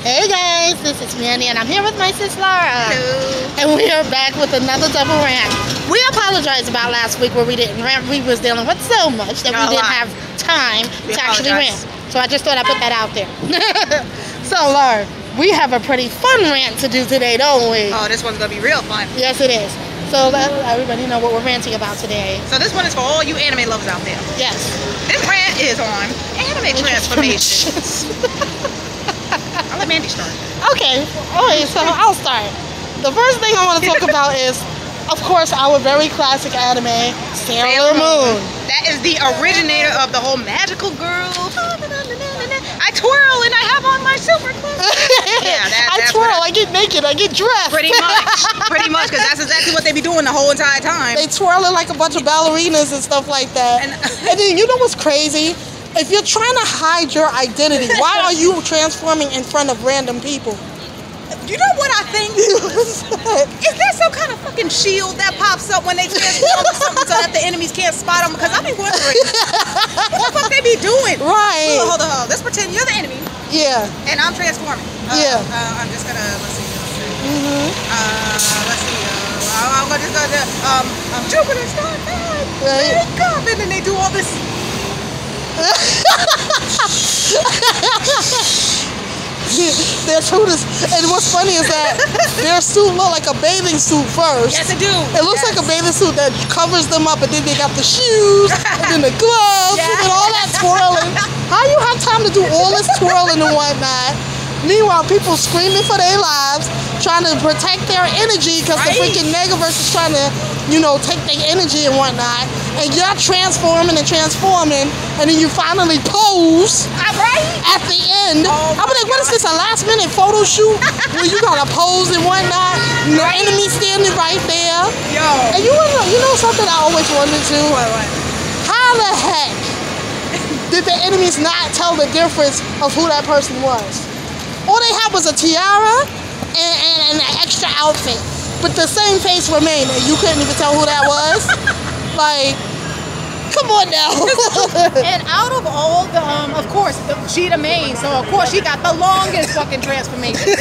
Hey guys, this is Mandy and I'm here with my sis Laura. Hello. And we are back with another double rant. We apologize about last week where we didn't rant. We was dealing with so much that we didn't have time We to actually rant. So I just thought I'd put that out there. so Laura, we have a pretty fun rant to do today, don't we? Oh, this one's gonna be real fun. Yes, it is. So let everybody know what we're ranting about today. So this one is for all you anime lovers out there. Yes. This rant is on anime transformation. I'll let Mandy start. Okay, alright, so I'll start. The first thing I want to talk about is, of course, our very classic anime, Sailor Moon. That is the originator of the whole magical girl. I twirl and I have on my silver clothes. Yeah, that- I twirl, what I get naked, I get dressed. Pretty much, pretty much, because that's exactly what they be doing the whole entire time. they twirling like a bunch of ballerinas and stuff like that. And- And, then you know what's crazy? If you're trying to hide your identity, why are you transforming in front of random people? You know what I think? Is there some kind of fucking shield that pops up when they transform or something so that the enemies can't spot them? Because I be wondering what the fuck they be doing. right. Hold on, hold on, hold on. Let's pretend you're the enemy Yeah. and I'm transforming. Uh, Yeah. Uh, I'm just gonna let's see. Let's see. hmm Uh, let's see. Uh, I'm gonna just gonna um, um Jupiter star God, Right. wake up, and then they do all this. Their suit is, and what's funny is that their suit look like a bathing suit first. Yes, I do. It looks like a bathing suit that covers them up, and then they got the shoes, and then the gloves, Yeah. and all that twirling. How you have time to do all this twirling and whatnot? Meanwhile, people screaming for their lives, trying to protect their energy because the freaking Negaverse is trying to, you know, take their energy and whatnot. And you're transforming and transforming, and then you finally pose right. at the end. Oh I'm like, what is God. this? A last minute photo shoot where you gotta pose and whatnot? The Right. enemy standing right there. Yo. And you wanna, you know something I always wondered too? What, what? How the heck did the enemies not tell the difference of who that person was? All they had was a tiara and, and, and an extra outfit. But the same face remained and you couldn't even tell who that was. like, come on now. And out of all the, um, of course, the, she the main, so of course she got the longest fucking transformation.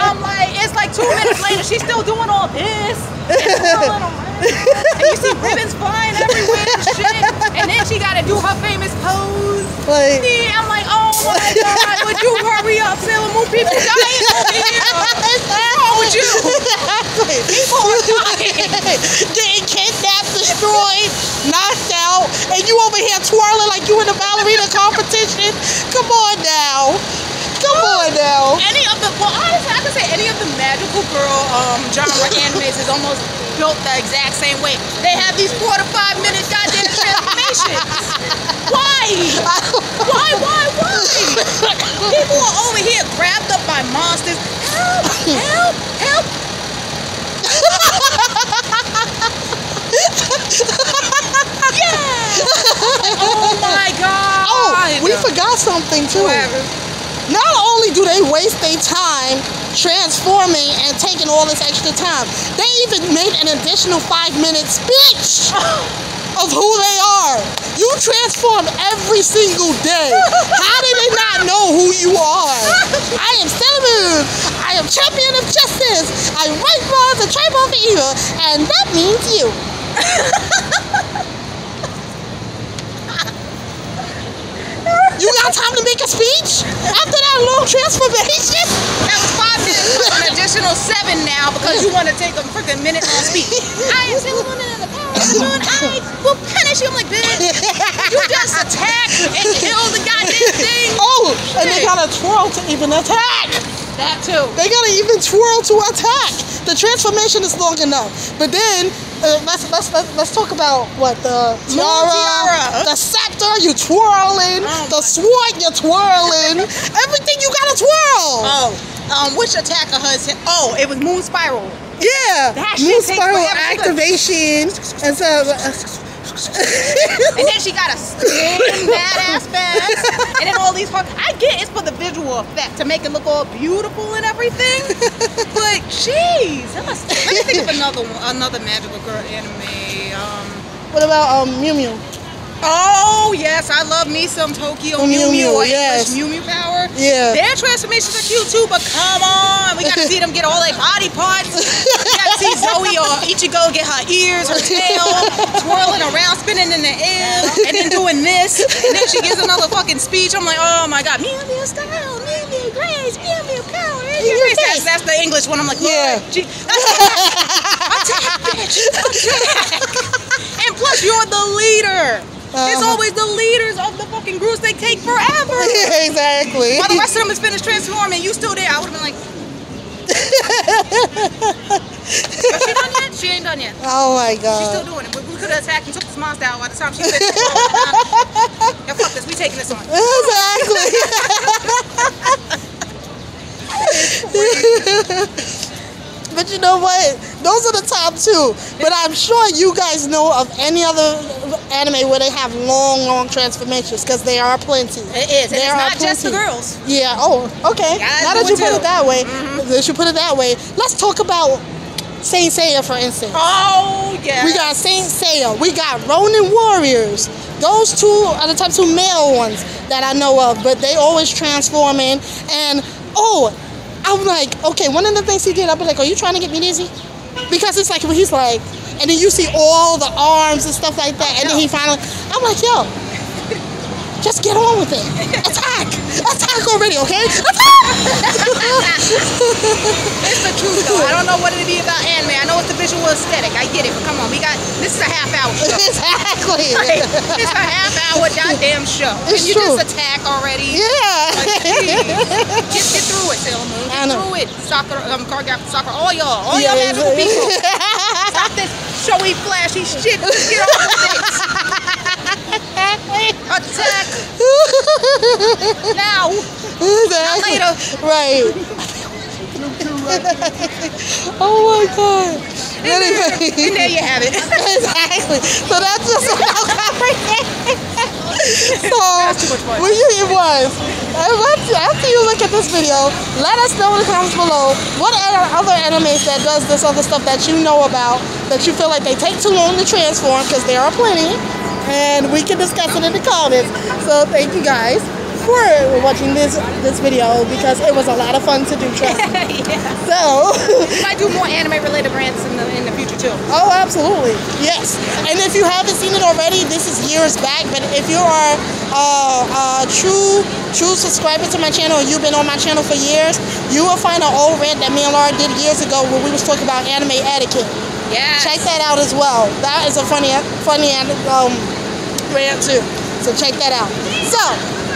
I'm like, it's like two minutes later, she's still doing all this. And, and you see ribbons flying everywhere and shit. And then she got to do her famous pose. like, See, I'm like, oh my god, would you hurry up, Sailor Moon? People dying over here. What's wrong with you? People are dying. Getting kidnapped, destroyed, knocked out, and you over here twirling like you in a ballerina competition. Come on now. Come on now. Any of the, well, honestly, I can say any of the magical girl um, genre animes is almost built the exact same way. They have these four to five minute goddamn transformations. Why? Why, why, why? People are over here grabbed up by monsters. Help, help, help. Yeah. Oh my god. Oh, we forgot something too. Whatever. Not only do they waste their time transforming and taking all this extra time, they even made an additional five minute speech of who they are. You transform every single day. How did they not know who you are? I am Sailor I am champion of justice. I right wrongs and triumph over evil, and that means you. You got time to make a speech after that long transformation? That was five minutes, an additional seven now because you want to take a freaking minute long speech. I am still one of the power of. I will punish you. I'm like, bitch, you just attacked and killed the goddamn thing. Oh, and they gotta twirl to even attack. That too. They gotta even twirl to attack. The transformation is long enough, but then uh, let's, let's let's let's talk about what the tiara, tiara. the scepter. You twirling, Oh the sword. You're twirling. Everything you gotta twirl. Oh, um, which attack of hers? Oh, it was Moon Spiral. yeah, that moon spiral activation and so. And then she got a spin badass fast. And then all these fuck I get it's for the visual effect to make it look all beautiful and everything. But jeez, let me think of another one, another magical girl anime. Um what about um Mew Mew? Oh yes, I love me some Tokyo Mew Mew Mew, Mew yes. Mew Mew power. Yeah. Their transformations are cute too, but come on, we gotta see them get all their body parts. We gotta see Zoe or Ichigo get her ears, her tail, twirling and then she gives another fucking speech. I'm like, oh my god, Mew Mew style, Mew Mew grace, Mew Mew power. Mew grace. That's, that's the English one. I'm like, Lord, Yeah. gee, attack, bitch, attack. And plus, you're the leader. It's Uh-huh. always the leaders of the fucking groups. They take forever. Yeah, exactly. While the rest of them is finished transforming, you still there. I would have been like, Is she done yet? She ain't done yet. Oh my She's still god. doing it. We, we could have attacked and took the small style by the time she finished. yeah, fuck this. We taking this on. Exactly. but you know what? Those are the top two. But I'm sure you guys know of any other anime where they have long, long transformations because there are plenty. It is. And There it's are not just the plenty. girls. Yeah. Oh, okay. Guys now that you put too. it that way, Mhm. that you put it that way, let's talk about Saint Seiya, for instance. Oh, yeah. We got Saint Seiya. We got Ronin Warriors. Those two are the type two male ones that I know of, but they always transform in. And oh, I'm like, okay, one of the things he did, I'll be like, are you trying to get me dizzy? Because it's like when he's like, and then you see all the arms and stuff like that, and then he finally, I'm like, yo, just get on with it. Attack! Attack already, okay? Attack! It's the truth, though. I don't know what it'd be about anime. I know it's the visual aesthetic. I get it, but come on, we got this is a half hour show. exactly. Right? It's a half hour goddamn show. It's Can you true. just attack already? Yeah. Like, get, get through it, Sailor Moon. Get through it. Soccer, um, choreographed soccer. All y'all. All y'all Yeah, magical people. Stop this showy, flashy shit. Get on with it. Attack now. Not later. Right. oh my god. And there, Anyway. and there you have it. exactly. So that's just about comprehension. so, That's too much fun. when you, it was. After you look at this video, let us know in the comments below what are other animes that does this other stuff that you know about that you feel like they take too long to transform because there are plenty, and we can discuss it in the comments. So thank you guys for watching this this video because it was a lot of fun to do. Trust me. yeah. So. We might do more anime related rants in the in the future too. Oh, absolutely. Yes. And if you haven't seen it already, this is years back. But if you are uh, a true true subscriber to my channel, or you've been on my channel for years, you will find an old rant that me and Laura did years ago where we was talking about anime etiquette. Yeah. Check that out as well. That is a funny funny um, rant too. So check that out. So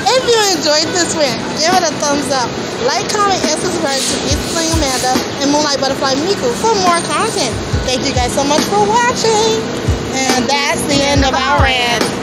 if you enjoyed this rant, give it a thumbs up. Like, comment, and subscribe to Easterling Amanda and Moonlight Butterfly Miku for more content. Thank you guys so much for watching. And that's the end of our rant.